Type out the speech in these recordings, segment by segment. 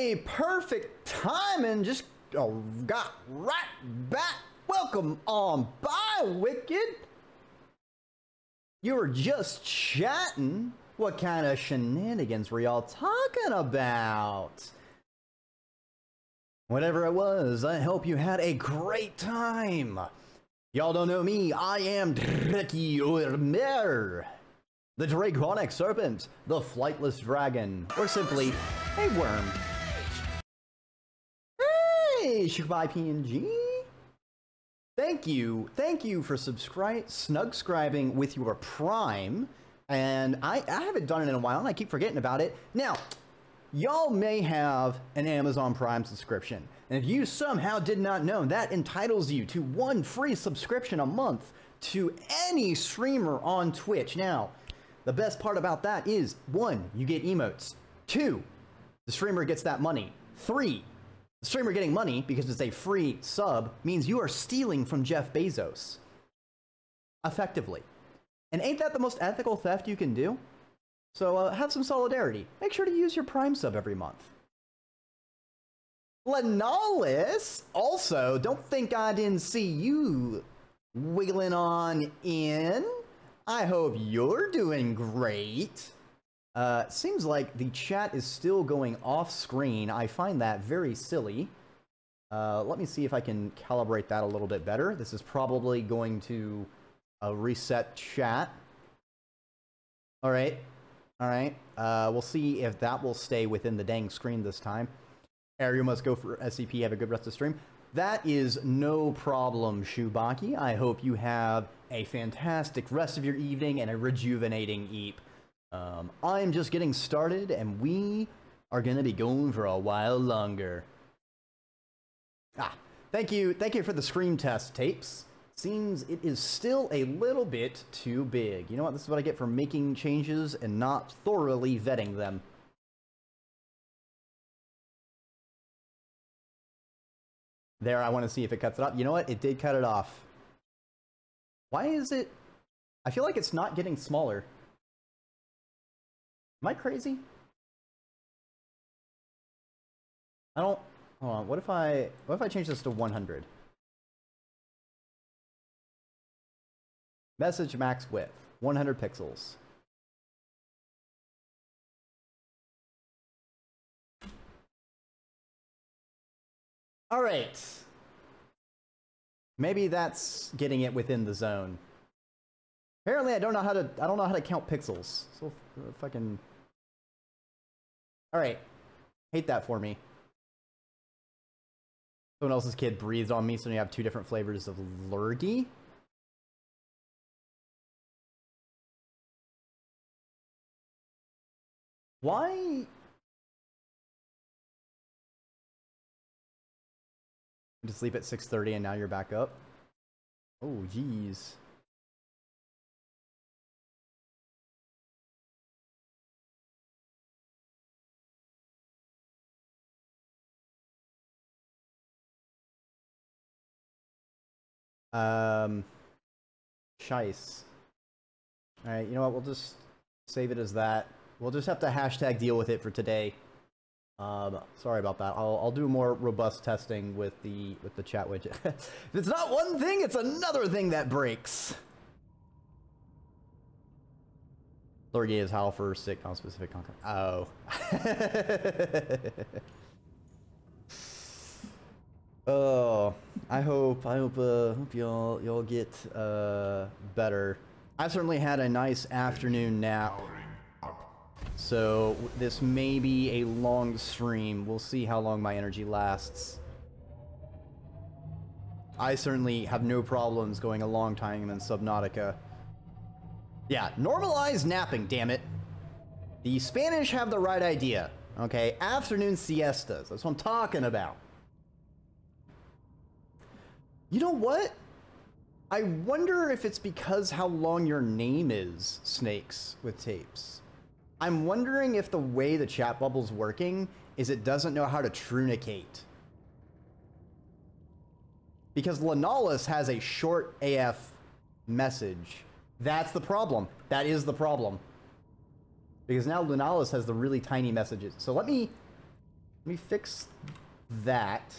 Hey, perfect timing. Just oh, got right back. Welcome on by, Wicked. You were just chatting. What kind of shenanigans were y'all talking about? Whatever it was, I hope you had a great time. Y'all don't know me, I am DrekiOrmur, the Draconic Serpent, the Flightless Dragon, or simply a worm. Hey, Shubai PNG! Thank you, thank you for subscribe, snug scribing with your Prime, and I, I haven't done it in a while, and I keep forgetting about it. Now, y'all may have an Amazon Prime subscription. And if you somehow did not know, that entitles you to one free subscription a month to any streamer on Twitch. Now, the best part about that is one, you get emotes. Two, the streamer gets that money. Three, the streamer getting money because it's a free sub means you are stealing from Jeff Bezos. Effectively. And ain't that the most ethical theft you can do? So uh, have some solidarity. Make sure to use your Prime sub every month. Lenalis, also, don't think I didn't see you wiggling on in. I hope you're doing great. Uh, seems like the chat is still going off screen. I find that very silly. Uh, let me see if I can calibrate that a little bit better. This is probably going to uh, reset chat. All right. All right. Uh, we'll see if that will stay within the dang screen this time. Ariel must go for SCP. Have a good rest of stream. That is no problem, Shubaki. I hope you have a fantastic rest of your evening and a rejuvenating eep. Um, I'm just getting started, and we are going to be going for a while longer. Ah, thank you. Thank you for the scream test tapes. Seems it is still a little bit too big. You know what? This is what I get for making changes and not thoroughly vetting them. There, I want to see if it cuts it off. You know what? It did cut it off. Why is it... I feel like it's not getting smaller. Am I crazy? I don't... Hold on. What if I... What if I change this to 100? Message max width. 100 pixels. All right. Maybe that's getting it within the zone. Apparently, I don't know how to. I don't know how to count pixels. So uh, fucking. All right. Hate that for me. Someone else's kid breathed on me, so you have two different flavors of lurgy. Why to sleep at 6.30 and now you're back up? Oh, jeez. Um, Shice. Alright, you know what, we'll just save it as that. We'll just have to hashtag deal with it for today. Um, sorry about that. I'll, I'll do more robust testing with the with the chat widget. if it's not one thing, it's another thing that breaks. Lord is how for sick non-specific content. Oh. oh, I hope I hope uh, hope y'all y'all get uh, better. I certainly had a nice afternoon nap. So this may be a long stream. We'll see how long my energy lasts. I certainly have no problems going a long time in Subnautica. Yeah, normalize napping, damn it. The Spanish have the right idea. Okay, afternoon siestas. That's what I'm talking about. You know what? I wonder if it's because how long your name is, Snakes, with tapes. I'm wondering if the way the chat bubble's working is it doesn't know how to trunicate. Because Lenalis has a short AF message. That's the problem. That is the problem. Because now Lunalis has the really tiny messages. So let me Let me fix that.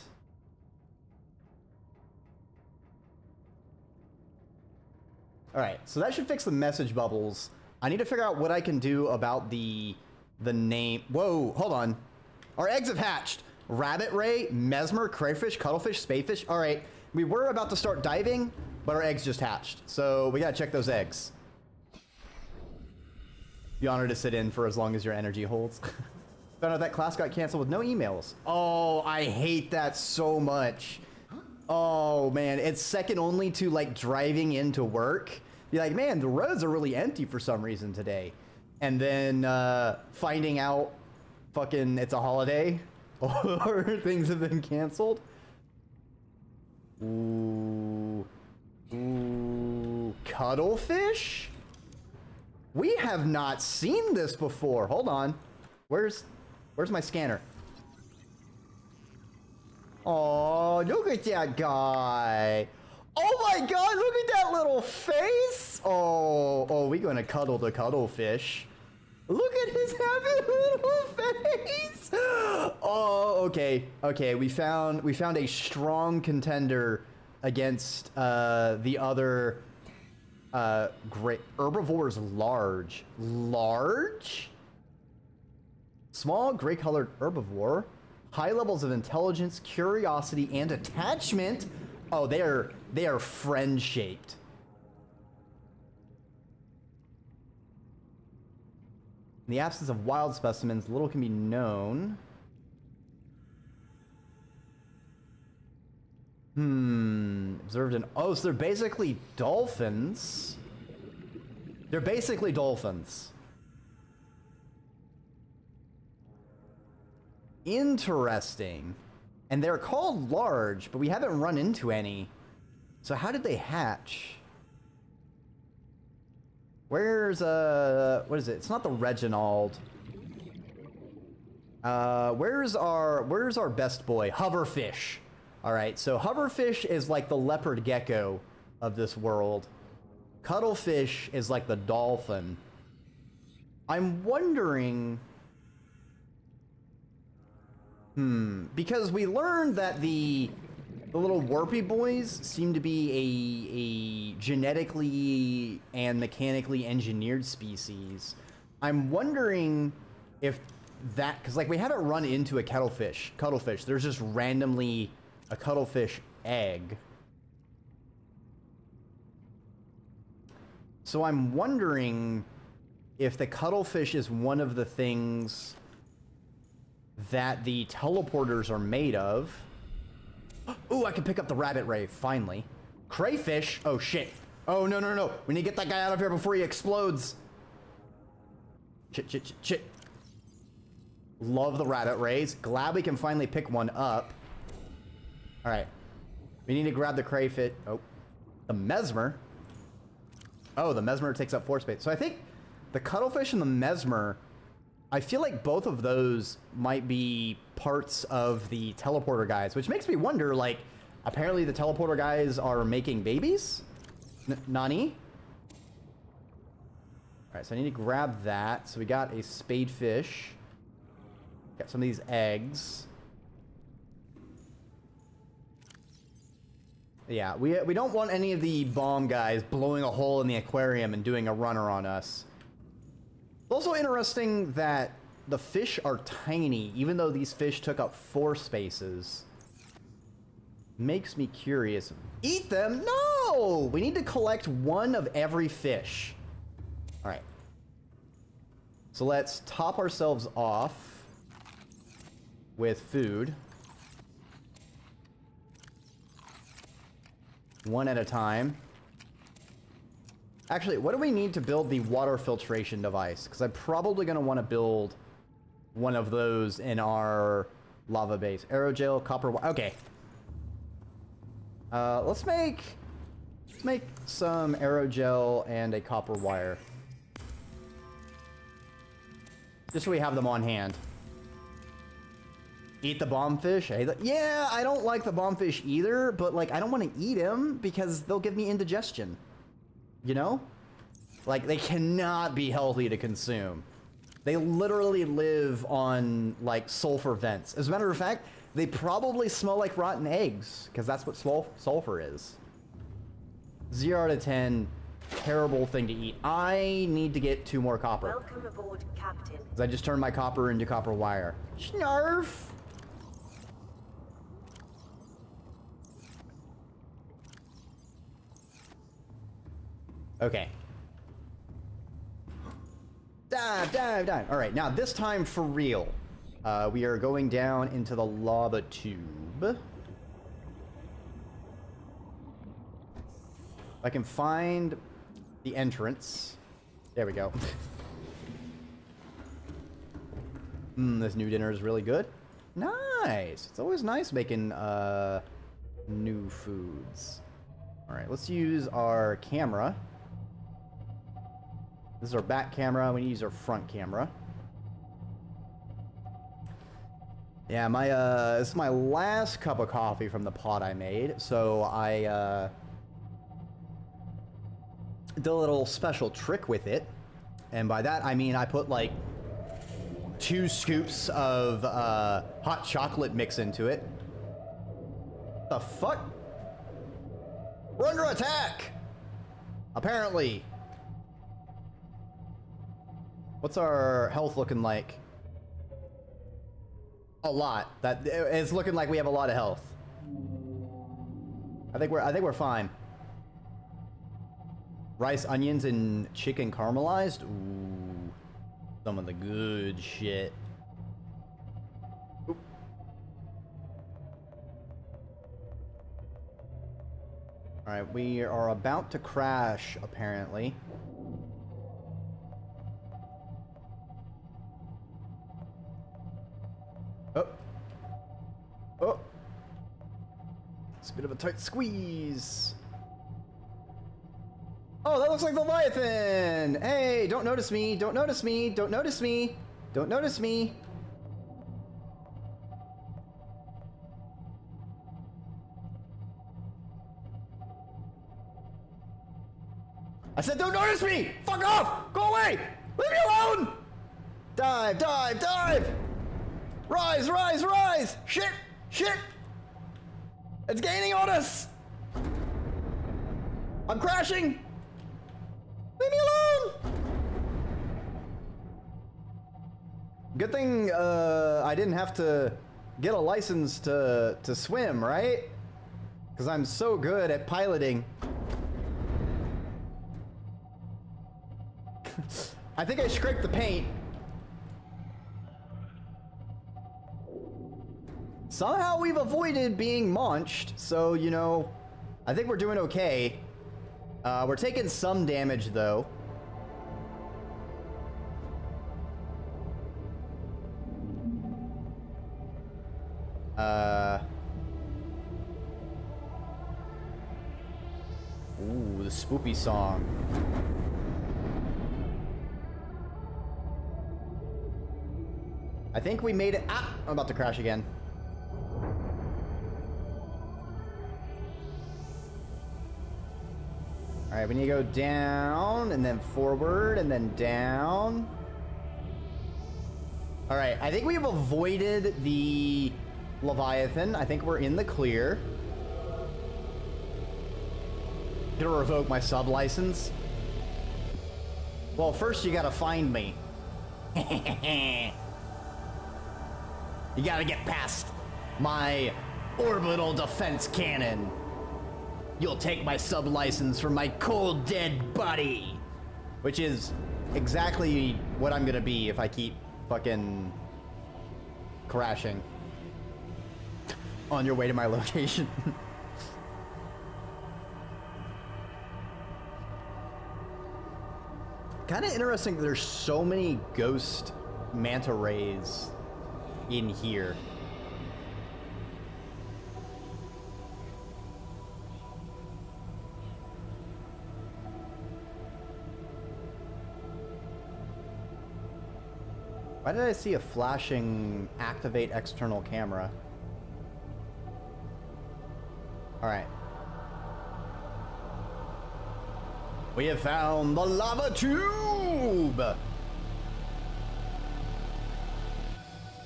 Alright, so that should fix the message bubbles. I need to figure out what I can do about the the name. Whoa, hold on. Our eggs have hatched. Rabbit ray, mesmer, crayfish, cuttlefish, spadefish. Alright, we were about to start diving, but our eggs just hatched. So we gotta check those eggs. Be honored to sit in for as long as your energy holds. Found out that class got canceled with no emails. Oh, I hate that so much. Oh man, it's second only to like driving into work. You're like, man, the roads are really empty for some reason today. And then uh, finding out fucking it's a holiday or things have been canceled. Ooh. Ooh. Cuttlefish? We have not seen this before. Hold on. Where's where's my scanner? Oh, look at that guy. Oh my god, look at that little face. Oh, oh, we gonna cuddle the cuttlefish. Look at his happy little face. Oh, okay, okay. We found we found a strong contender against uh, the other uh, great herbivores. Large, large, small, gray-colored herbivore. High levels of intelligence, curiosity, and attachment. Oh, they are they are friend-shaped. In the absence of wild specimens, little can be known. Hmm. Observed in. Oh, so they're basically dolphins. They're basically dolphins. Interesting. And they're called large, but we haven't run into any. So how did they hatch? Where's, uh, what is it? It's not the Reginald. Uh, where's our, where's our best boy? Hoverfish. All right, so hoverfish is like the leopard gecko of this world. Cuttlefish is like the dolphin. I'm wondering... Hmm, because we learned that the the little warpy boys seem to be a, a genetically and mechanically engineered species. I'm wondering if that, because like we haven't run into a cuttlefish, cuttlefish. There's just randomly a cuttlefish egg. So I'm wondering if the cuttlefish is one of the things that the teleporters are made of. Ooh, I can pick up the rabbit ray, finally. Crayfish? Oh, shit. Oh, no, no, no. We need to get that guy out of here before he explodes. Shit, shit, shit, shit. Love the rabbit rays. Glad we can finally pick one up. All right. We need to grab the crayfish. Oh, the mesmer. Oh, the mesmer takes up four space. So I think the cuttlefish and the mesmer, I feel like both of those might be parts of the teleporter guys, which makes me wonder, like, apparently the teleporter guys are making babies? N Nani? All right, so I need to grab that. So we got a spadefish. Got some of these eggs. Yeah, we, we don't want any of the bomb guys blowing a hole in the aquarium and doing a runner on us. It's also interesting that the fish are tiny, even though these fish took up four spaces. Makes me curious. Eat them? No! We need to collect one of every fish. Alright. So let's top ourselves off with food. One at a time. Actually, what do we need to build the water filtration device? Because I'm probably going to want to build one of those in our lava base. Aerogel, copper... Wire. Okay. Uh, let's make... Let's make some aerogel and a copper wire. Just so we have them on hand. Eat the bombfish? Yeah, I don't like the bombfish either, but like I don't want to eat them because they'll give me indigestion. You know? Like they cannot be healthy to consume. They literally live on like sulfur vents. As a matter of fact, they probably smell like rotten eggs because that's what sul sulfur is. Zero out of ten, terrible thing to eat. I need to get two more copper. Welcome aboard, Captain. I just turned my copper into copper wire. Snarf! Okay. Dive, dive, dive. All right, now this time for real. Uh, we are going down into the lava tube. I can find the entrance. There we go. Mmm, this new dinner is really good. Nice. It's always nice making uh, new foods. All right, let's use our camera. This is our back camera. We need to use our front camera. Yeah, my uh, this is my last cup of coffee from the pot I made. So I uh, did a little special trick with it, and by that I mean I put like two scoops of uh, hot chocolate mix into it. The fuck? We're under attack! Apparently. What's our health looking like? A lot. That it's looking like we have a lot of health. I think we're I think we're fine. Rice, onions, and chicken caramelized. Ooh, some of the good shit. All right, we are about to crash apparently. Bit of a tight squeeze. Oh, that looks like the Leviathan! Hey, don't notice me, don't notice me, don't notice me, don't notice me. I said don't notice me! Fuck off! Go away! Leave me alone! Dive, dive, dive! Rise, rise, rise! Shit! Shit! It's gaining on us! I'm crashing! Leave me alone! Good thing uh, I didn't have to get a license to, to swim, right? Because I'm so good at piloting. I think I scraped the paint. Somehow we've avoided being launched, so, you know, I think we're doing okay. Uh, we're taking some damage, though. Uh... Ooh, the spoopy song. I think we made it. Ah, I'm about to crash again. All right, we need to go down and then forward and then down. All right, I think we've avoided the Leviathan. I think we're in the clear. Gonna revoke my sub license. Well, first you gotta find me. you gotta get past my orbital defense cannon. You'll take my sub license from my cold dead body. Which is exactly what I'm gonna be if I keep fucking crashing on your way to my location. kind of interesting there's so many ghost manta rays in here. Why did I see a flashing activate external camera? Alright. We have found the lava tube!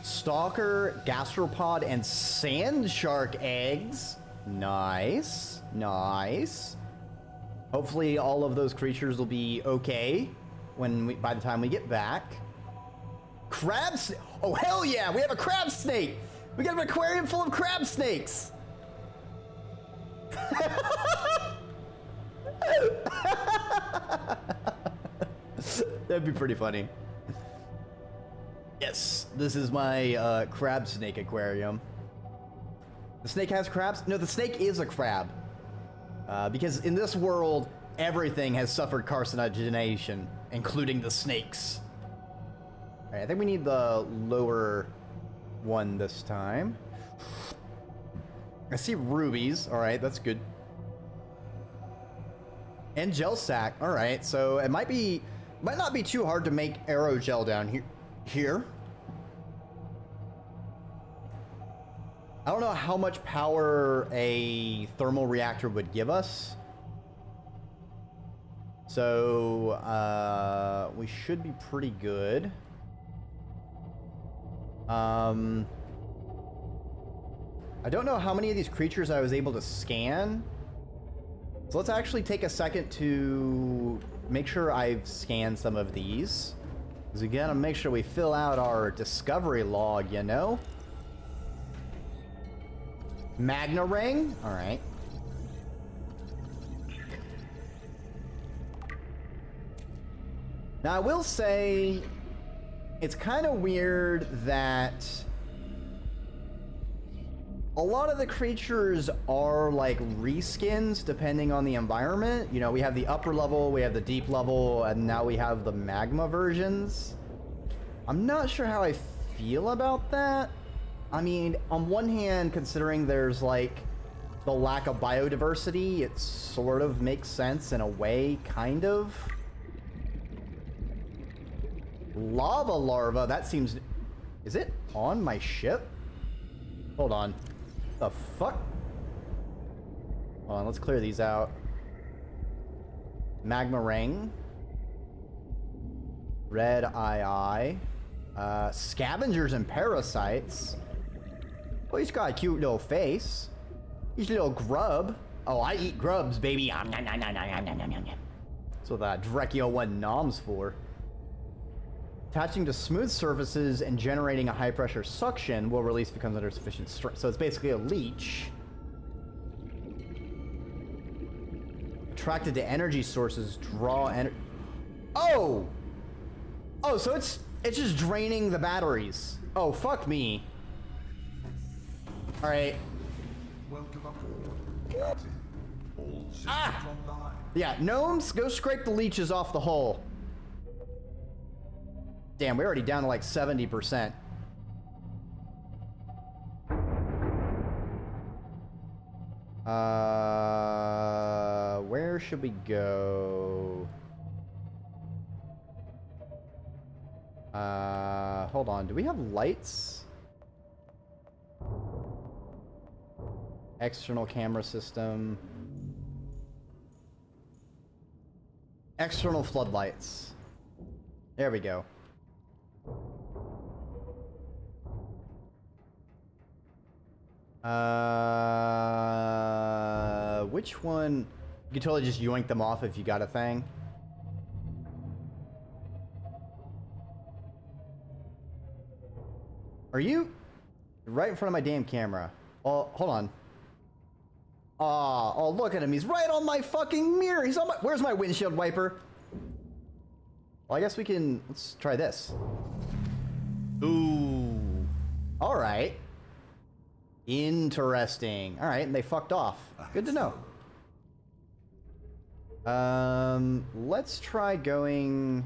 Stalker, gastropod, and sand shark eggs. Nice. Nice. Hopefully all of those creatures will be okay when we, by the time we get back. Crab Oh, hell yeah! We have a crab snake! We got an aquarium full of crab snakes! That'd be pretty funny. Yes, this is my uh, crab snake aquarium. The snake has crabs? No, the snake is a crab. Uh, because in this world, everything has suffered carcinogenation, including the snakes. I think we need the lower one this time. I see rubies. Alright, that's good. And gel sack. Alright, so it might be... Might not be too hard to make aerogel down here. Here. I don't know how much power a thermal reactor would give us. So, uh, we should be pretty good. Um, I don't know how many of these creatures I was able to scan. So let's actually take a second to make sure I've scanned some of these. Because we gotta make sure we fill out our discovery log, you know? Magmarang? Alright. Now I will say it's kind of weird that a lot of the creatures are like reskins depending on the environment. You know, we have the upper level, we have the deep level, and now we have the magma versions. I'm not sure how I feel about that. I mean, on one hand, considering there's like the lack of biodiversity, it sort of makes sense in a way, kind of. Lava larva, that seems... Is it on my ship? Hold on. The fuck? Hold on, let's clear these out. Magmarang. Red Eyeye. Uh, scavengers and parasites. Well, he's got a cute little face. He's a little grub. Oh, I eat grubs, baby. What that Drekio 1 noms for. Attaching to smooth surfaces and generating a high pressure suction will release becomes under sufficient stress. So it's basically a leech. Attracted to energy sources, draw energy. Oh! Oh, so it's it's just draining the batteries. Oh, fuck me. Alright. Ah! Yeah, gnomes, go scrape the leeches off the hull. Damn, we're already down to like 70%. Uh, where should we go? Uh, hold on. Do we have lights? External camera system. External floodlights. There we go. Uh, which one? You can totally just yoink them off if you got a thing. Are you right in front of my damn camera? Oh, hold on. Oh, oh, look at him. He's right on my fucking mirror. He's on my. Where's my windshield wiper? Well, I guess we can. Let's try this. Ooh. All right. Interesting. All right, and they fucked off. Good to know. Um, let's try going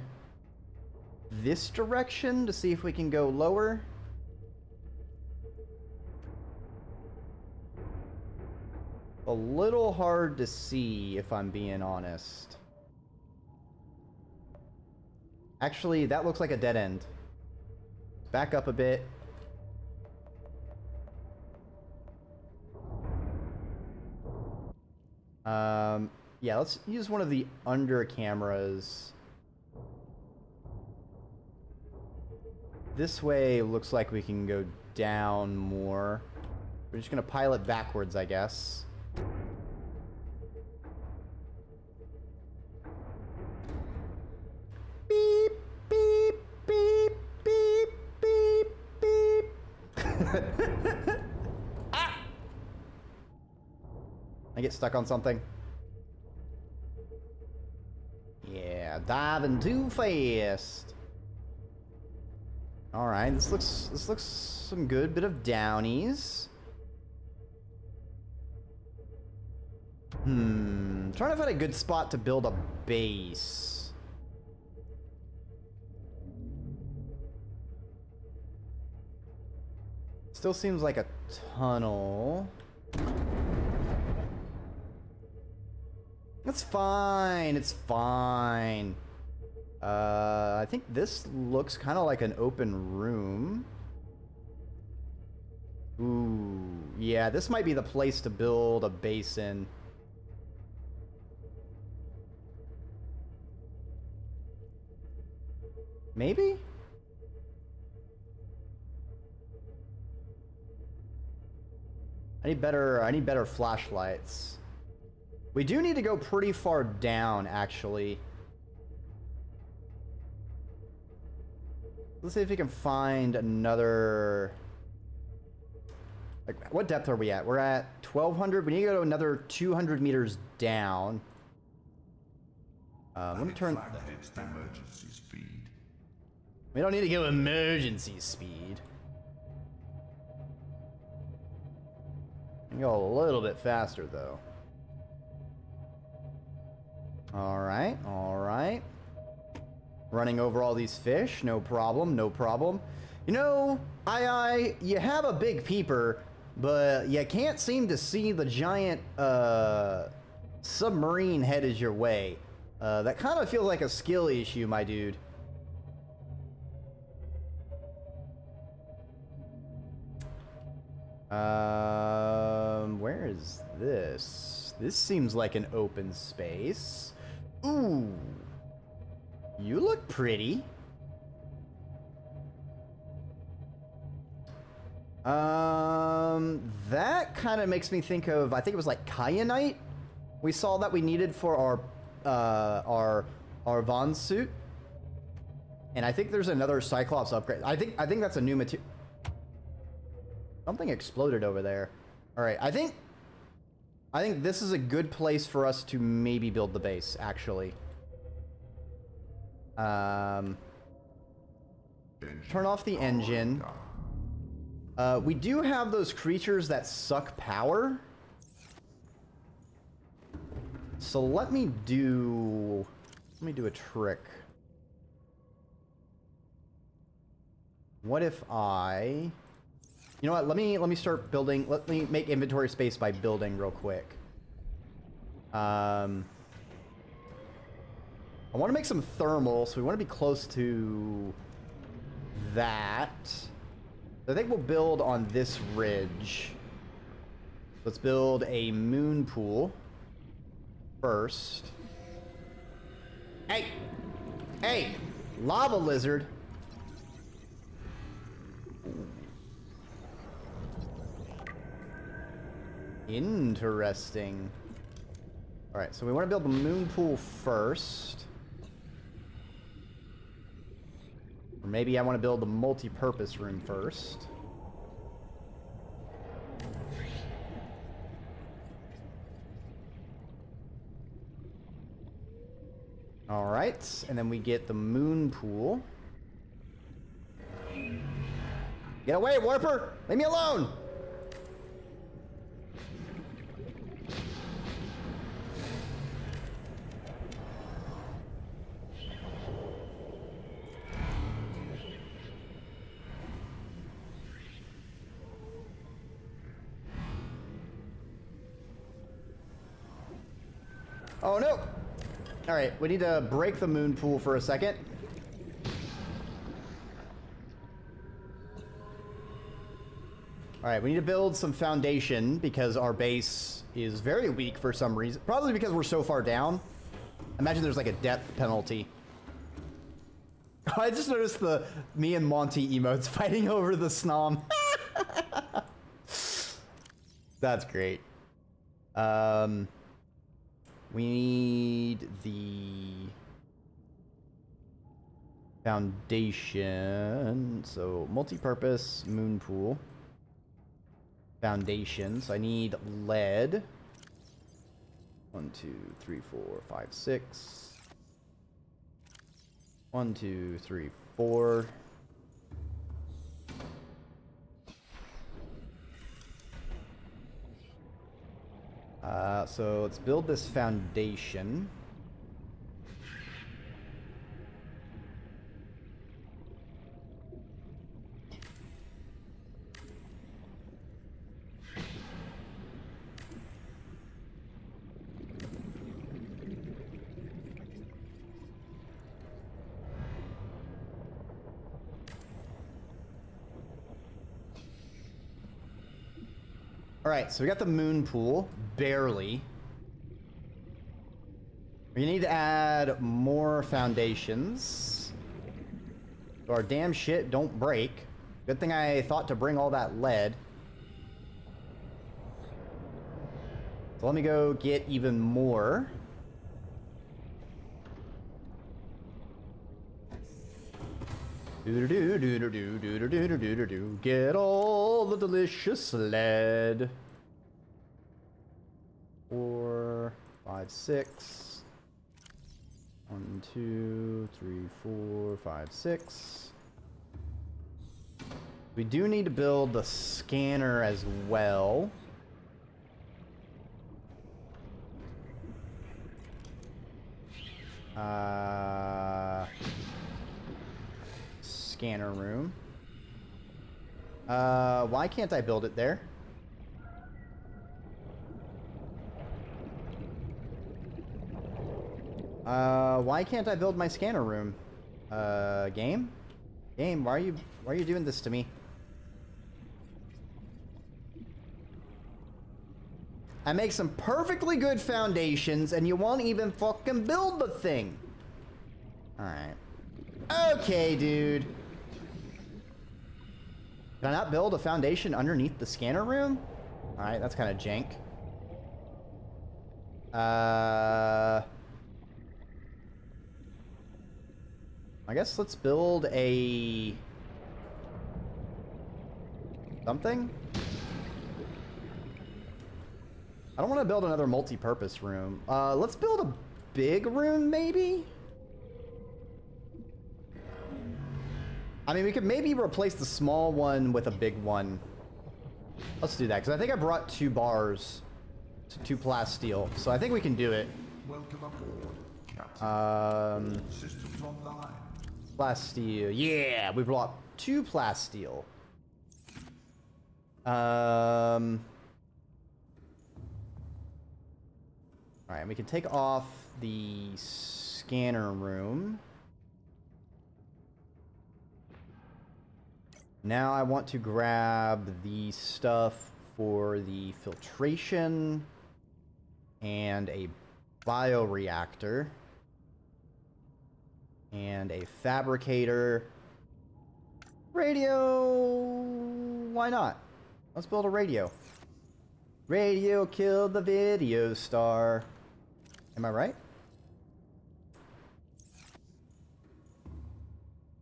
this direction to see if we can go lower. A little hard to see, if I'm being honest. Actually, that looks like a dead end. Back up a bit. Um, yeah, let's use one of the under cameras. This way looks like we can go down more. We're just gonna pilot backwards, I guess. Get stuck on something. Yeah, diving too fast. All right, this looks this looks some good bit of downies. Hmm, trying to find a good spot to build a base. Still seems like a tunnel. It's fine, it's fine. Uh, I think this looks kind of like an open room. Ooh, yeah, this might be the place to build a basin. Maybe? I need better, I need better flashlights. We do need to go pretty far down, actually. Let's see if we can find another... Like, what depth are we at? We're at 1,200. We need to go to another 200 meters down. Uh, let me turn... emergency speed. We don't need to go emergency speed. We can go a little bit faster, though. Alright, alright. Running over all these fish, no problem, no problem. You know, I, I, you have a big peeper, but you can't seem to see the giant uh, submarine headed your way. Uh, that kind of feels like a skill issue, my dude. Um, where is this? This seems like an open space. Ooh. You look pretty. Um, that kind of makes me think of, I think it was like kyanite we saw that we needed for our, uh, our, our Prawn suit. And I think there's another Cyclops upgrade. I think, I think that's a new material. Something exploded over there. All right, I think, I think this is a good place for us to maybe build the base, actually. Um, turn off the engine. Uh, we do have those creatures that suck power. So let me do... Let me do a trick. What if I... You know what? Let me let me start building. Let me make inventory space by building real quick. Um, I want to make some thermal, so we want to be close to that. I think we'll build on this ridge. Let's build a moon pool first. Hey! Hey! Lava lizard! Interesting. Alright, so we want to build the moon pool first. Or maybe I want to build the multi-purpose room first. Alright, and then we get the moon pool. Get away, Warper! Leave me alone! Alright, we need to break the moon pool for a second. Alright, we need to build some foundation because our base is very weak for some reason. Probably because we're so far down. Imagine there's like a depth penalty. I just noticed the me and Monty emotes fighting over the snom. That's great. Um, we need the foundation. So multi-purpose moon pool. Foundation. So I need lead. One, two, three, four, five, six. One, two, three, four. Uh, so let's build this foundation. Right, so we got the moon pool, barely. We need to add more foundations. So our damn shit don't break. Good thing I thought to bring all that lead. So let me go get even more. Do do do do do do do do do do do do. Get all the delicious lead. Five, six. One, two, three, four, five, six. We do need to build the scanner as well. Uh, scanner room. Uh, why can't I build it there? Uh, why can't I build my scanner room? Uh, game? Game, why are you, why are you doing this to me? I make some perfectly good foundations and you won't even fucking build the thing. Alright. Okay, dude. Can I not build a foundation underneath the scanner room? Alright, that's kind of jank. Uh... I guess let's build a... Something? I don't want to build another multi-purpose room. Uh, let's build a big room, maybe? I mean, we could maybe replace the small one with a big one. Let's do that, because I think I brought two bars, to two plasteel, so I think we can do it. Welcome aboard, Captain. Um, Systems online. Plasteel. Yeah, we brought two plasteel. Um... Alright, we can take off the scanner room. Now I want to grab the stuff for the filtration and a bioreactor and a fabricator. Radio, why not? Let's build a radio. Radio killed the video star. Am I right?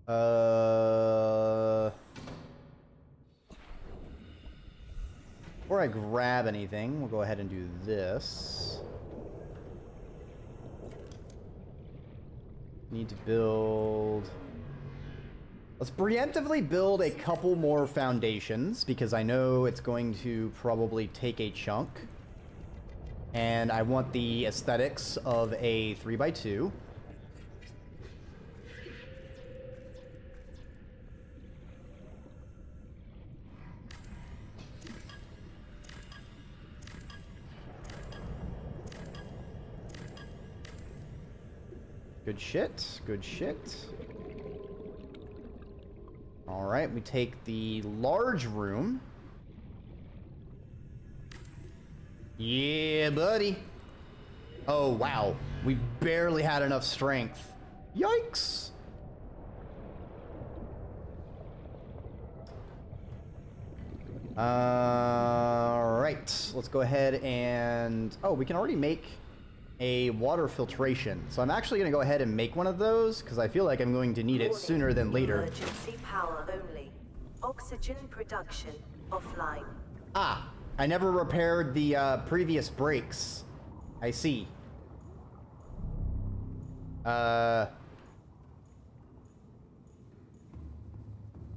Uh... Before I grab anything, we'll go ahead and do this. Need to build... Let's preemptively build a couple more foundations, because I know it's going to probably take a chunk. And I want the aesthetics of a 3x2. Good shit. Good shit. Alright, we take the large room. Yeah, buddy. Oh, wow. We barely had enough strength. Yikes! Uh, Alright, let's go ahead and... Oh, we can already make a water filtration. So I'm actually going to go ahead and make one of those because I feel like I'm going to need it sooner than later. Emergency power only. Oxygen production offline. Ah, I never repaired the uh, previous brakes. I see. Uh.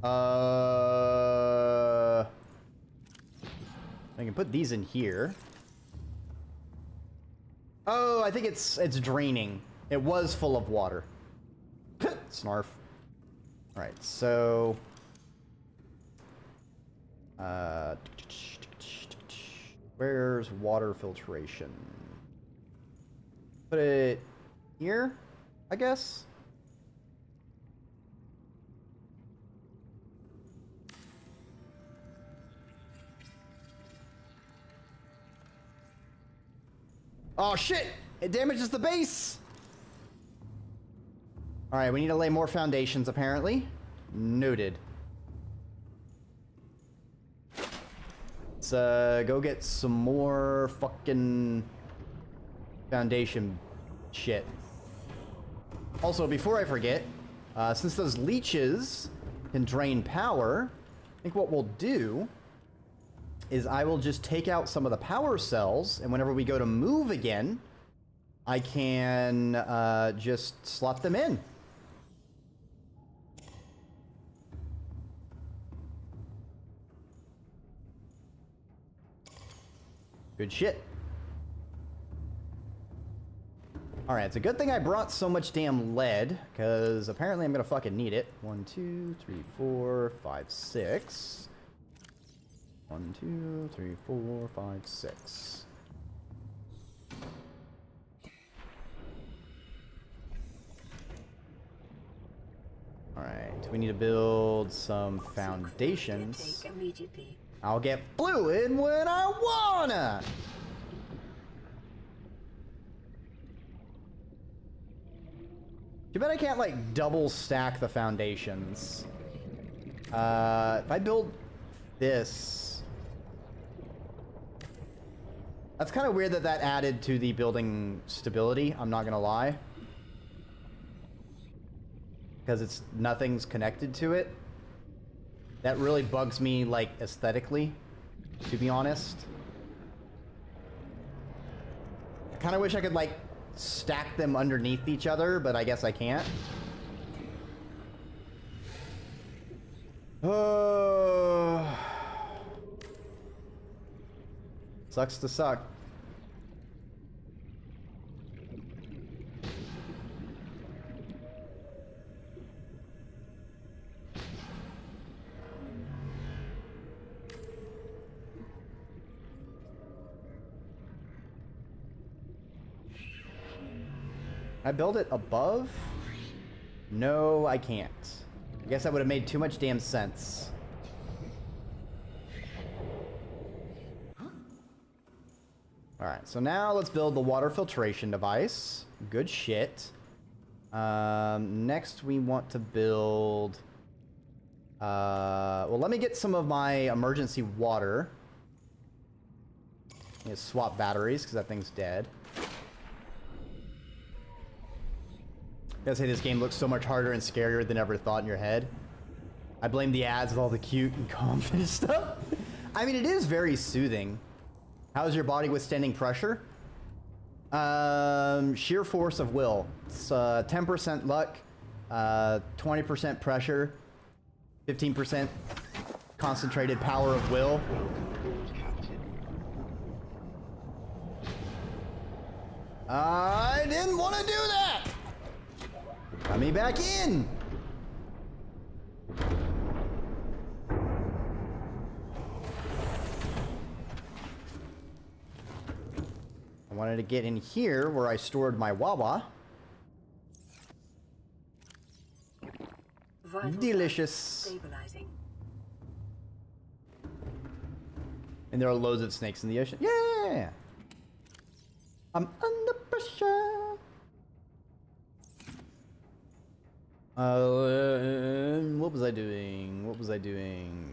Uh. I can put these in here. Oh, I think it's it's draining. It was full of water. Snarf. All right, so. Uh, where's water filtration? Put it here, I guess. Oh shit! It damages the base! Alright, we need to lay more foundations apparently. Noted. Let's uh, go get some more fucking foundation shit. Also, before I forget, uh, since those leeches can drain power, I think what we'll do is I will just take out some of the power cells, and whenever we go to move again, I can uh, just slot them in. Good shit. Alright, it's a good thing I brought so much damn lead, because apparently I'm gonna fucking need it. One, two, three, four, five, six. One, two, three, four, five, six. Alright, we need to build some foundations. I'll get fluid when I wanna! Too bad I can't, like, double stack the foundations. Uh, if I build this... That's kind of weird that that added to the building stability, I'm not gonna lie. Because it's, nothing's connected to it. That really bugs me, like, aesthetically, to be honest. I kind of wish I could, like, stack them underneath each other, but I guess I can't. Oh. Sucks to suck. I build it above? No, I can't. I guess that would have made too much damn sense. Alright, so now let's build the water filtration device. Good shit. Um, next we want to build... Uh, well, let me get some of my emergency water. Need to swap batteries, because that thing's dead. Gotta say, this game looks so much harder and scarier than ever thought in your head. I blame the ads with all the cute and confident stuff. I mean, it is very soothing. How's your body withstanding pressure? Um, sheer force of will. It's 10% luck, 20% pressure, 15% concentrated power of will. I didn't want to do that! Let me back in! I wanted to get in here where I stored my Wawa. Delicious. Stabilizing. And there are loads of snakes in the ocean. Yeah! I'm under pressure. Uh, what was I doing? What was I doing?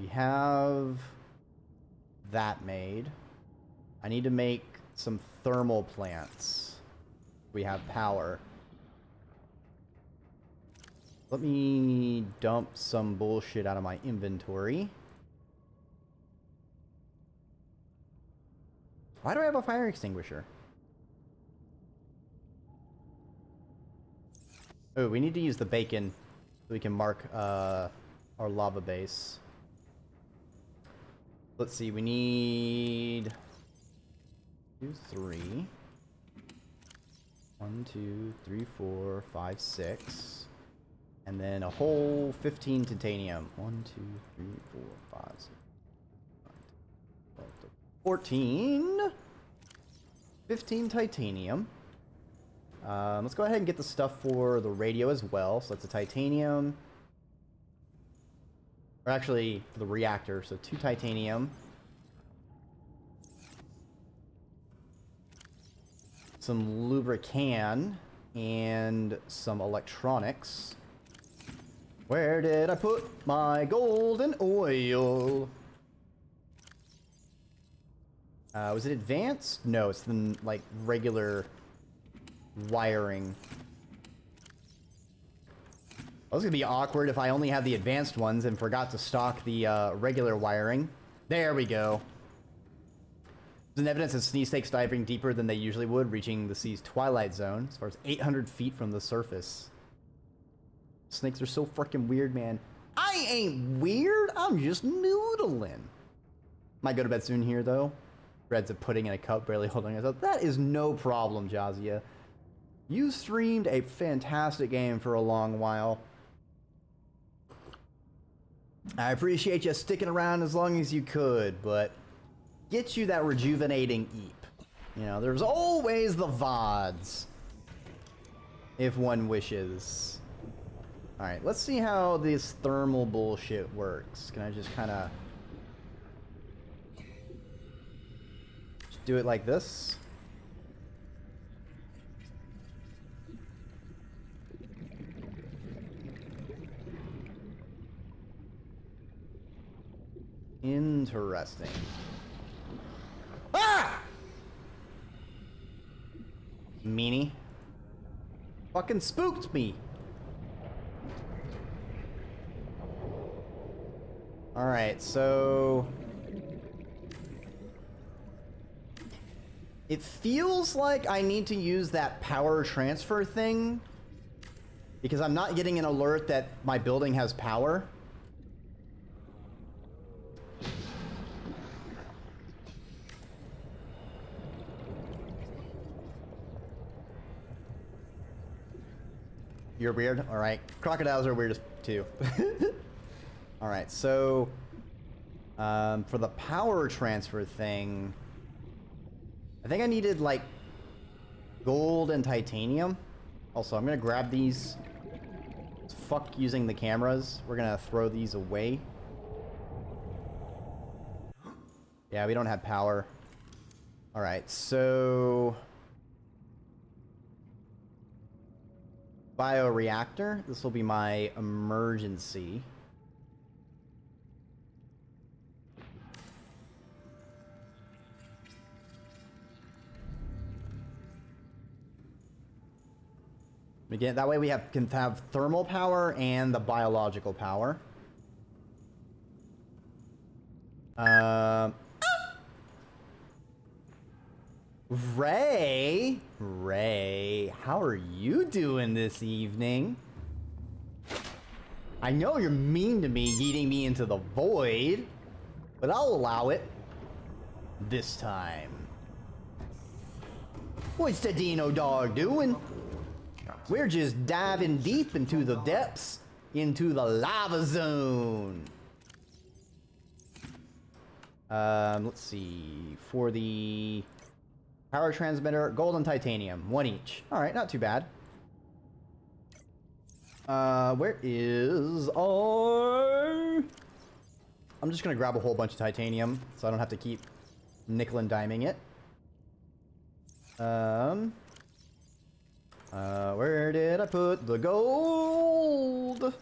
We have that made. I need to make some thermal plants. We have power. Let me dump some bullshit out of my inventory. Why do I have a fire extinguisher? Oh, we need to use the beacon so we can mark uh, our lava base. Let's see, we need two, three. One, two, three, four, five, six. And then a whole 15 titanium. One, two, three, four, five, six, nine, 10, 12, 14. 15 titanium. Um, let's go ahead and get the stuff for the radio as well. So that's a titanium. Or actually, the reactor. So two titanium. Some lubricant. And some electronics. Where did I put my golden oil? Uh, was it advanced? No, it's the, like, regular wiring. That was gonna be awkward if I only have the advanced ones and forgot to stock the uh, regular wiring. There we go. There's an evidence that sea snakes diving deeper than they usually would, reaching the sea's twilight zone, as far as 800 feet from the surface. Snakes are so freaking weird, man. I ain't weird, I'm just noodling. Might go to bed soon here, though. Red's a pudding in a cup, barely holding it up. That is no problem, Jazia. You streamed a fantastic game for a long while. I appreciate you sticking around as long as you could, but get you that rejuvenating eep. You know, there's always the VODs. If one wishes. Alright, let's see how this thermal bullshit works. Can I just kind of... do it like this? Interesting. Ah! Meanie. Fucking spooked me. Alright, so... It feels like I need to use that power transfer thing. Because I'm not getting an alert that my building has power. You're weird? Alright. Crocodiles are weird too. Alright, so... Um, for the power transfer thing... I think I needed, like, gold and titanium. Also, I'm gonna grab these. Fuck using the cameras. We're gonna throw these away. Yeah, we don't have power. Alright, so... Bioreactor. This will be my emergency. Again, that way we have can have thermal power and the biological power. Um, Ray, Ray, how are you doing this evening? I know you're mean to me, eating me into the void, but I'll allow it. This time. What's the Dino dog doing? We're just diving deep into the depths, into the lava zone. Um, let's see. For the power transmitter, gold and titanium, one each. All right, not too bad. Uh, where is our... I'm just gonna grab a whole bunch of titanium, so I don't have to keep nickel and diming it. Um... Uh, where did I put the gold?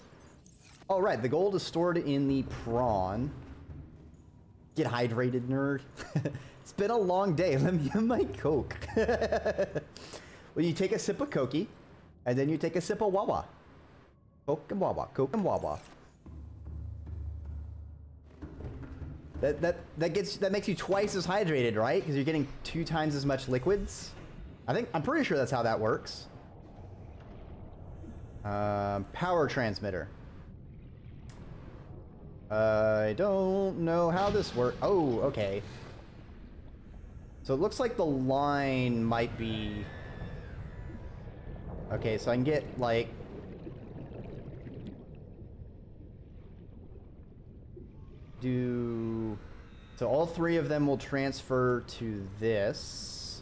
Oh, right, the gold is stored in the prawn. Get hydrated, nerd. been a long day. Let me have my Coke. well, you take a sip of Cokie, and then you take a sip of Wawa. Coke and Wawa, Coke and Wawa. That, that, that gets that makes you twice as hydrated, right? Because you're getting two times as much liquids. I think I'm pretty sure that's how that works. Um, power transmitter. I don't know how this works. Oh, okay. So it looks like the line might be... Okay, so I can get, like... Do... So all three of them will transfer to this.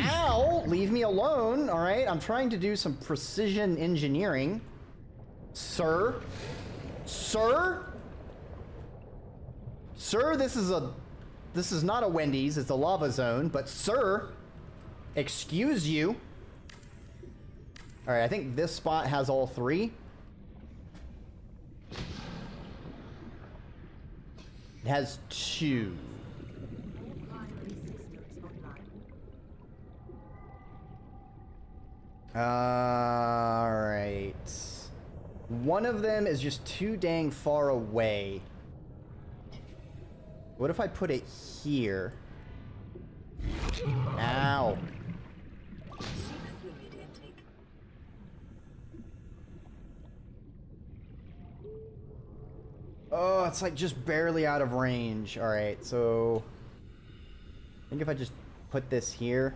Ow! Leave me alone, alright? I'm trying to do some precision engineering. Sir? Sir? Sir, this is a... This is not a Wendy's, it's a lava zone, but sir, excuse you. Alright, I think this spot has all three. It has two. Primary. Alright. One of them is just too dang far away. What if I put it here? Ow. Oh, it's like just barely out of range. Alright, so... I think if I just put this here...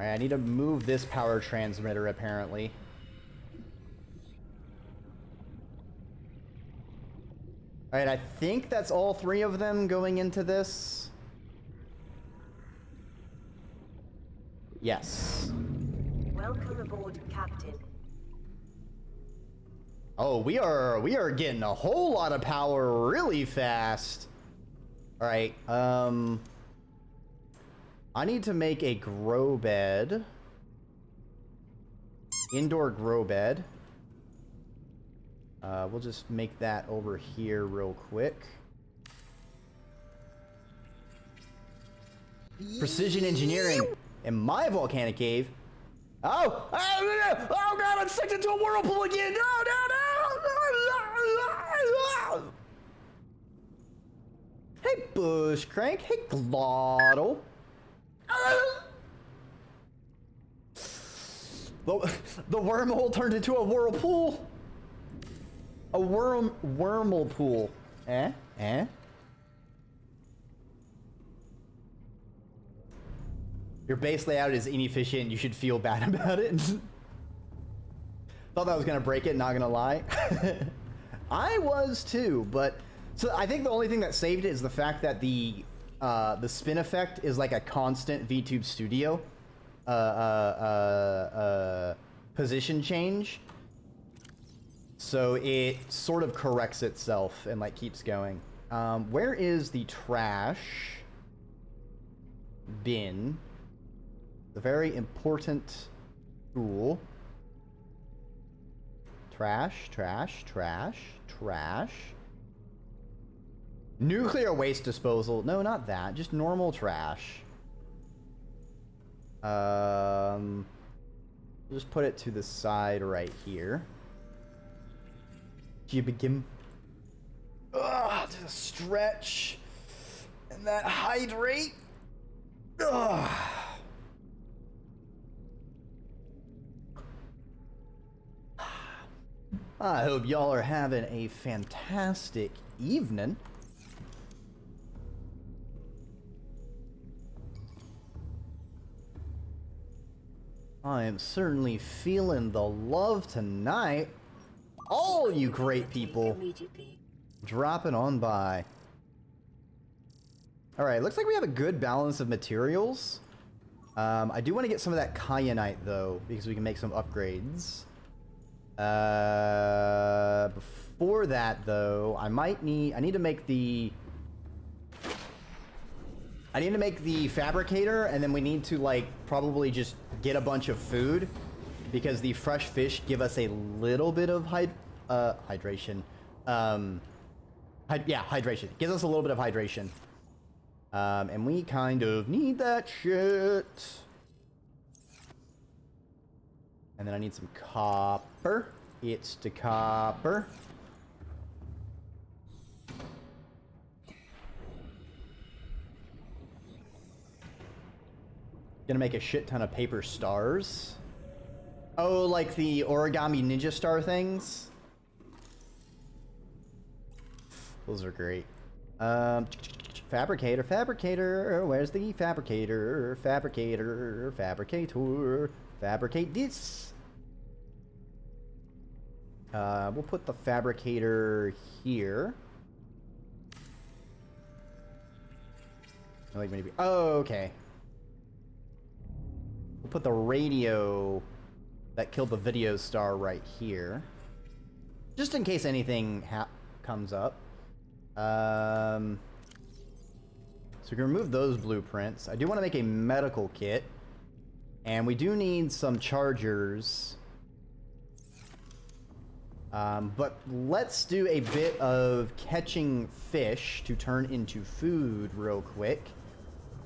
Alright, I need to move this power transmitter apparently. Alright, I think that's all three of them going into this. Yes. Welcome aboard, Captain. Oh, we are we are getting a whole lot of power really fast. All right. Um I need to make a grow bed. Indoor grow bed. Uh, we'll just make that over here real quick. Precision engineering in my volcanic cave. Oh! Oh, oh god, I'm sucked into a whirlpool again! No, no, no! Hey, Bush Crank. Hey, Glottal. The, the wormhole turned into a whirlpool. A worm wormhole. Pool. Eh? Eh? Your base layout is inefficient. You should feel bad about it. Thought that was gonna break it. Not gonna lie. I was too, but so I think the only thing that saved it is the fact that the uh, the spin effect is like a constant VTube Studio uh, uh, uh, uh, position change. So it sort of corrects itself and like keeps going. Um, where is the trash bin? The very important tool. Trash, trash, trash, trash. Nuclear waste disposal. No, not that. Just normal trash. Um, just put it to the side right here. Jibigim. Ugh, to stretch. And that hydrate. Ugh. I hope y'all are having a fantastic evening. I am certainly feeling the love tonight. All you great people dropping on by. Alright, looks like we have a good balance of materials. Um, I do want to get some of that kyanite though, because we can make some upgrades. Uh, before that though, I might need, I need to make the I need to make the fabricator, and then we need to like probably just get a bunch of food, because the fresh fish give us a little bit of hyd uh, hydration. Um, hy- yeah, hydration. Gives us a little bit of hydration. Um, and we kind of need that shit. And then I need some copper. It's the copper. Gonna make a shit ton of paper stars. Oh, like the origami ninja star things? Those are great. Um, fabricator, fabricator, where's the fabricator? Fabricator, fabricator, fabricate this. Uh, we'll put the fabricator here. I like maybe. Oh, okay. We'll put the radio that killed the video star right here. Just in case anything comes up. Um, so we can remove those blueprints. I do want to make a medical kit. And we do need some chargers. Um, but let's do a bit of catching fish to turn into food real quick.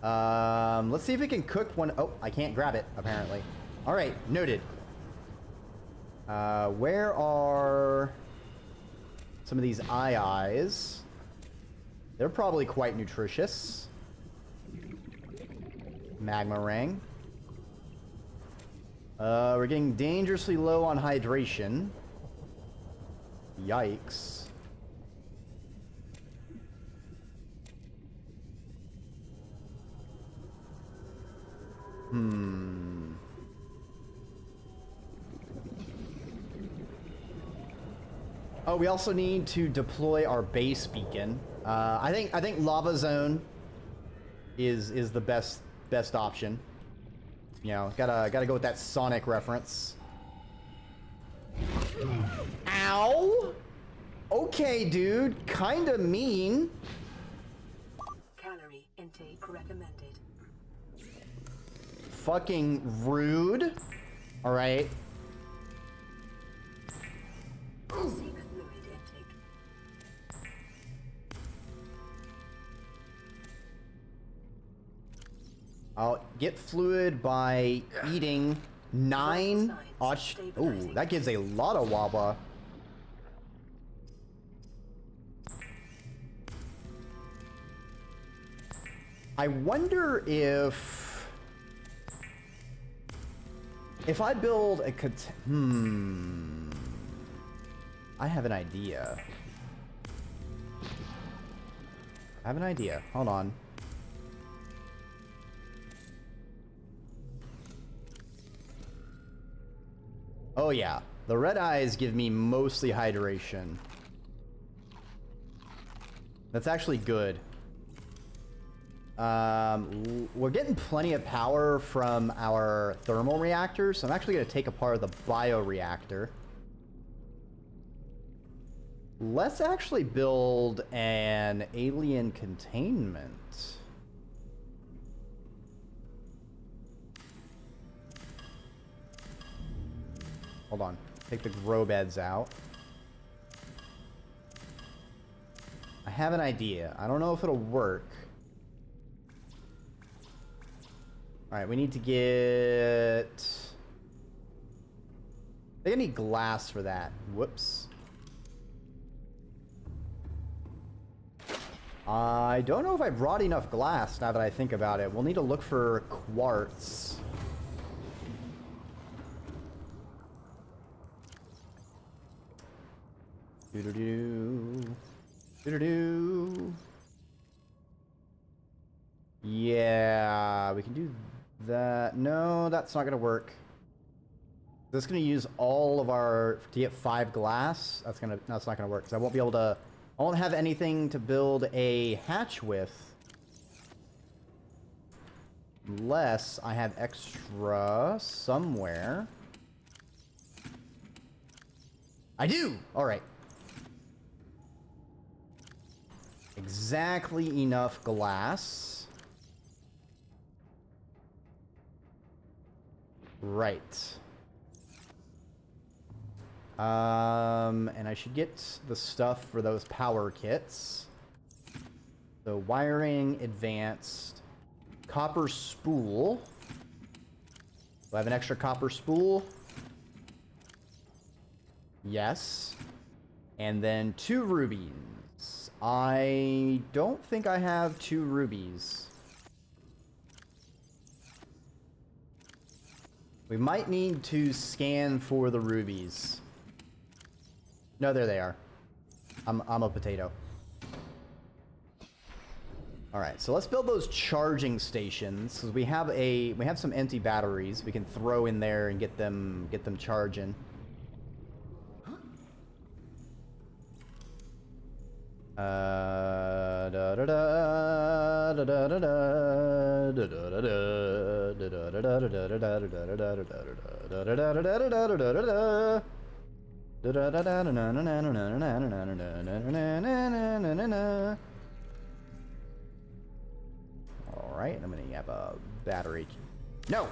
Um, let's see if we can cook one. Oh, I can't grab it, apparently. All right, noted. Uh, where are some of these Eyeyes? They're probably quite nutritious. Magmarang. Uh, we're getting dangerously low on hydration. Yikes. Hmm. Oh, we also need to deploy our base beacon. Uh, I think I think lava zone is is the best best option. You know, gotta gotta go with that Sonic reference. Ow! Okay, dude, kinda mean. Calorie intake recommended. Fucking rude. All right. I'll get fluid by eating nine. Oh, that gives a lot of waba. I wonder if if I build a cont- hmm. I have an idea. I have an idea. Hold on. Oh yeah, the red eyes give me mostly hydration. That's actually good. Um, we're getting plenty of power from our thermal reactors, so I'm actually going to take apart of the bioreactor. Let's actually build an alien containment. Hold on. Take the grow beds out. I have an idea. I don't know if it'll work. Alright, we need to get... I need glass for that. Whoops. I don't know if I brought enough glass now that I think about it. We'll need to look for quartz. Doo-doo-doo. Doo-doo-doo. Yeah, we can do that. No, that's not gonna work. This is gonna use all of our to get five glass. That's gonna that's not gonna work. because I won't be able to. I won't have anything to build a hatch with. Unless I have extra somewhere. I do! Alright. Exactly enough glass. Right. Um, and I should get the stuff for those power kits. So wiring, advanced, copper spool. Do I have an extra copper spool? Yes. And then two rubies. I don't think I have two rubies. We might need to scan for the rubies. No, there they are. I'm, I'm a potato. All right, so let's build those charging stations because we have a we have some empty batteries we can throw in there and get them get them charging. Uh, Alright, I'm gonna have a battery. No!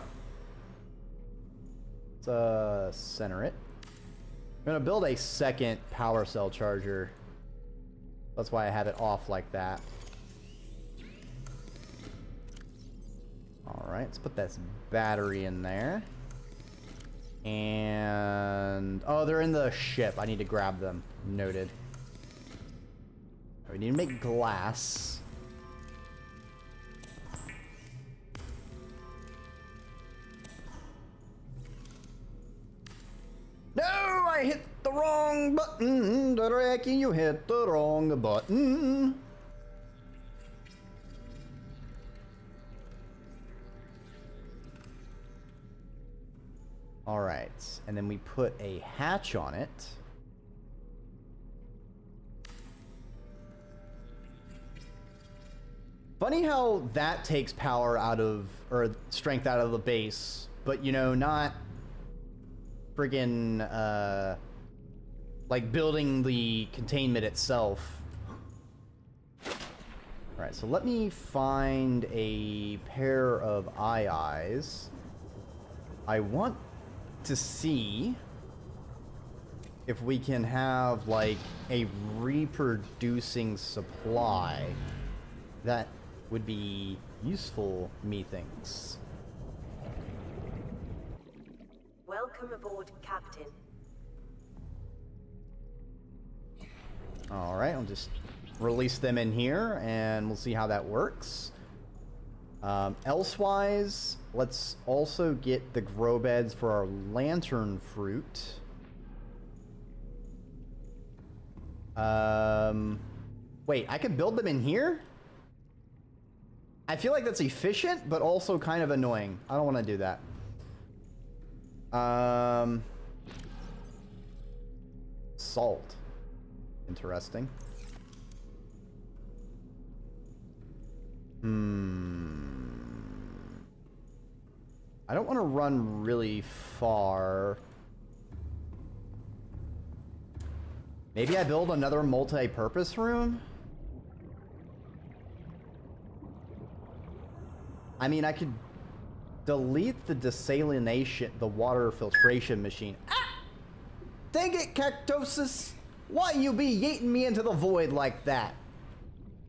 Let's uh, center it. I'm gonna build a second power cell charger. That's why I have it off like that. Alright, let's put this battery in there. And... Oh, they're in the ship. I need to grab them. Noted. We need to make glass. No, I hit the wrong button. Dreki, you hit the wrong button. All right, and then we put a hatch on it. Funny how that takes power out of, or strength out of the base, but you know, not friggin' uh, like building the containment itself. Alright, so let me find a pair of Eyeyes. I want to see if we can have like a reproducing supply that would be useful methinks. Welcome aboard, Captain. All right, I'll just release them in here and we'll see how that works. Um, elsewise, let's also get the grow beds for our lantern fruit. Um, wait, I can build them in here? I feel like that's efficient, but also kind of annoying. I don't want to do that. Um, salt. Interesting. Hmm. I don't want to run really far. Maybe I build another multi-purpose room? I mean, I could delete the desalination, the water filtration machine. Ah! Dang it, Cactosis! Why you be yeeting me into the void like that?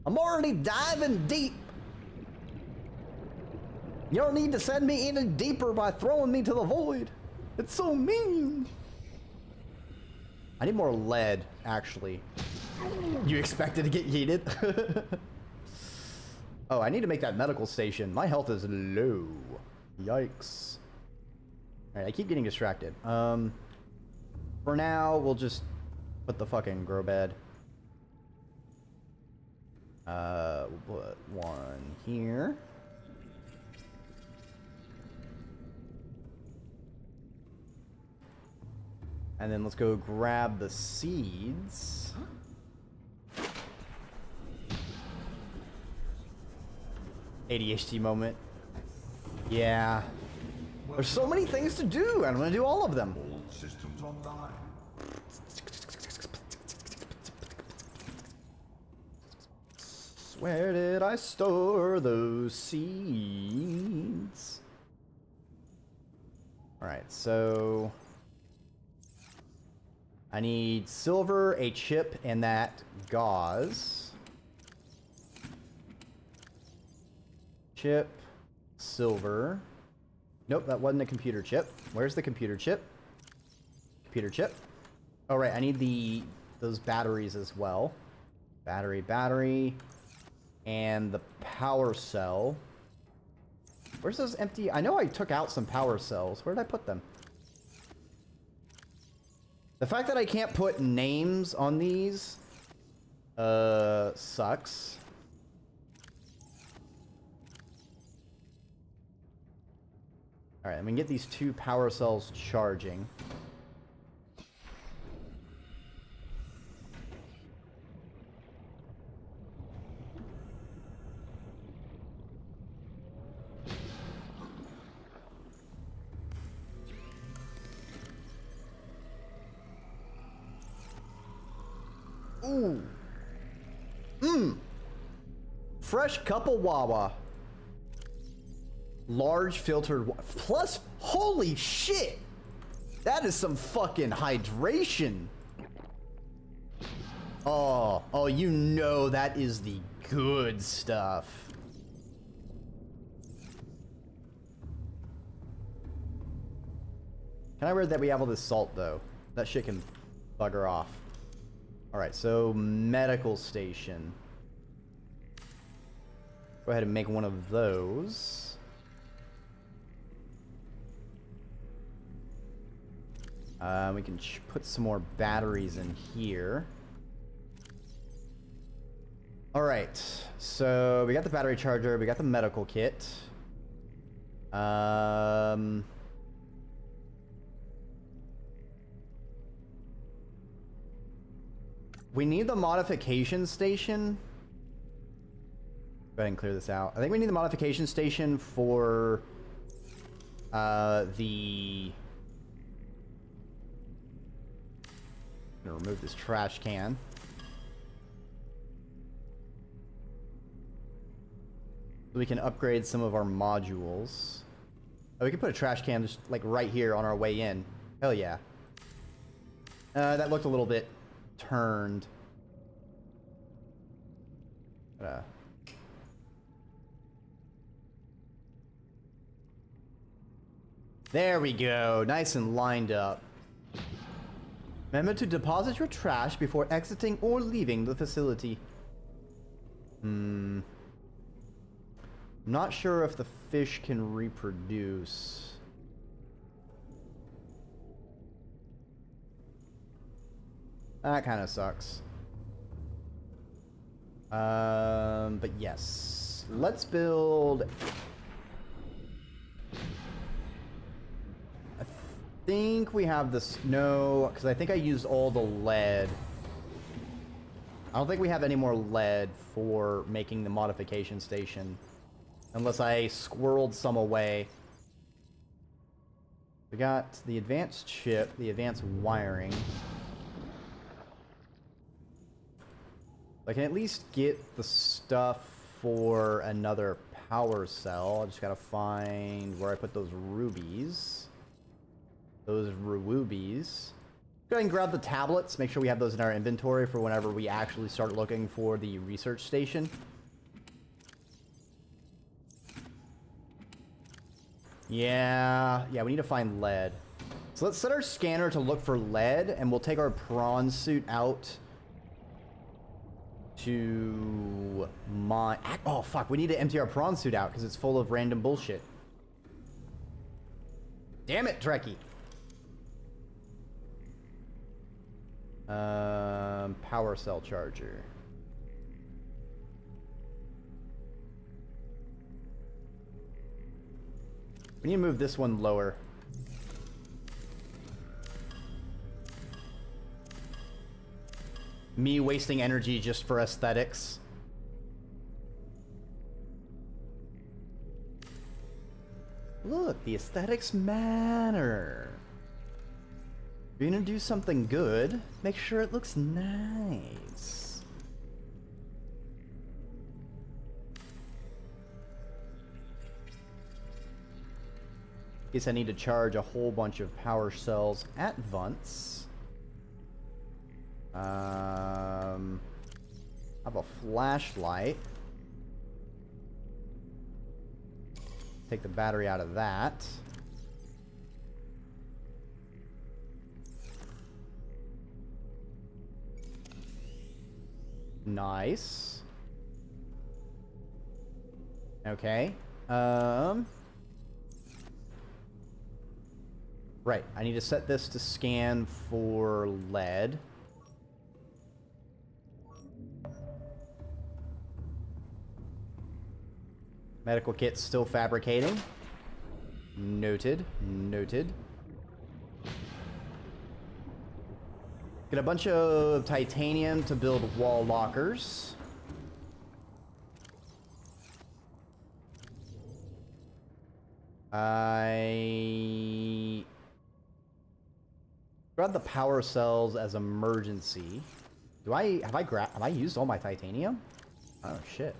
I'm already diving deep. You don't need to send me any deeper by throwing me to the void. It's so mean. I need more lead, actually. You expected to get yeeted? oh, I need to make that medical station. My health is low. Yikes. Alright, I keep getting distracted. Um, for now, we'll just put the fucking grow bed. Uh, we'll put one here. And then let's go grab the seeds. ADHD moment. Yeah. There's so many things to do. and I'm gonna do all of them. Where did I store those seeds? Alright, so... I need silver, a chip, and that gauze. Chip, silver. Nope, that wasn't a computer chip. Where's the computer chip? Computer chip. All right, I need the those batteries as well. Battery, battery. And the power cell. Where's those empty? I know I took out some power cells. Where did I put them? The fact that I can't put names on these uh sucks. All right, I'm gonna get these two power cells charging. Ooh. Mmm. Fresh cup of Wawa. Large filtered plus holy shit. That is some fucking hydration. Oh, oh, you know that is the good stuff. Can I wear that we have all this salt though? That shit can bugger off. Alright, so medical station. Go ahead and make one of those. Uh, we can put some more batteries in here. Alright, so we got the battery charger, we got the medical kit. Um... We need the modification station. Go ahead and clear this out. I think we need the modification station for uh, the. Gonna remove this trash can. We can upgrade some of our modules. Oh, we can put a trash can just like right here on our way in. Hell yeah. Uh, that looked a little bit turned. Uh, there we go. Nice and lined up. Remember to deposit your trash before exiting or leaving the facility. Hmm. Not sure if the fish can reproduce. That kind of sucks. Um, but yes. Let's build... think we have the snow, because I think I used all the lead. I don't think we have any more lead for making the modification station. Unless I squirreled some away. We got the advanced chip, the advanced wiring. I can at least get the stuff for another power cell. I just gotta find where I put those rubies. Those rubies. Go ahead and grab the tablets. Make sure we have those in our inventory for whenever we actually start looking for the research station. Yeah, yeah, we need to find lead. So let's set our scanner to look for lead, and we'll take our prawn suit out to mine. Oh, fuck, we need to empty our prawn suit out because it's full of random bullshit. Damn it, Dreki. Um, power cell charger. We need to move this one lower. Me wasting energy just for aesthetics. Look, the aesthetics matter. If you're gonna do something good, make sure it looks nice. Guess I need to charge a whole bunch of power cells at once. Um, I have a flashlight. Take the battery out of that. Nice. Okay. Um. Right, I need to set this to scan for lead. Medical kit still fabricating. Noted. Noted. Get a bunch of titanium to build wall lockers. I grab the power cells as emergency. Do I have I have I used all my titanium? Oh shit.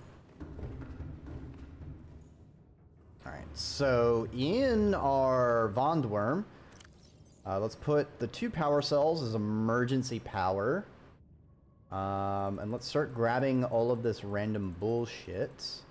Alright, so in our Vondworm, uh, let's put the two power cells as emergency power. Um, and let's start grabbing all of this random bullshit.